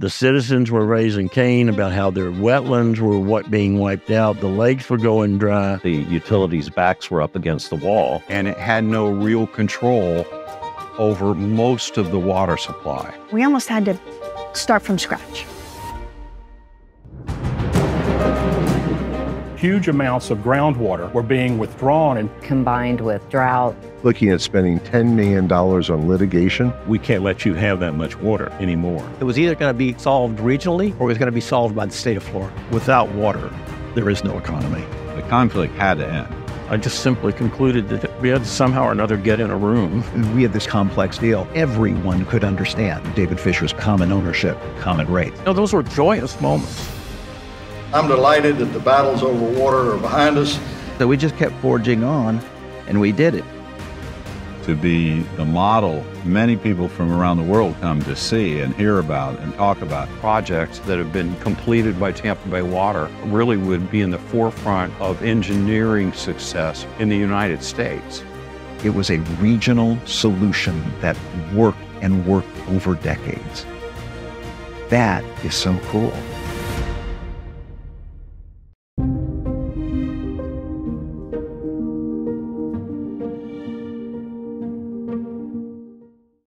The citizens were raising Cain about how their wetlands were what being wiped out, the lakes were going dry. The utilities' backs were up against the wall. And it had no real control over most of the water supply. We almost had to start from scratch. Huge amounts of groundwater were being withdrawn and combined with drought. Looking at spending $10 million on litigation. We can't let you have that much water anymore. It was either going to be solved regionally or it was going to be solved by the state of Florida. Without water, there is no economy. The conflict had to end. I just simply concluded that we had to somehow or another get in a room. We had this complex deal. Everyone could understand David Fisher's common ownership, common rates. No, those were joyous moments. I'm delighted that the battles over water are behind us. So we just kept forging on, and we did it. To be the model many people from around the world come to see and hear about and talk about. Projects that have been completed by Tampa Bay Water really would be in the forefront of engineering success in the United States. It was a regional solution that worked and worked over decades. That is so cool.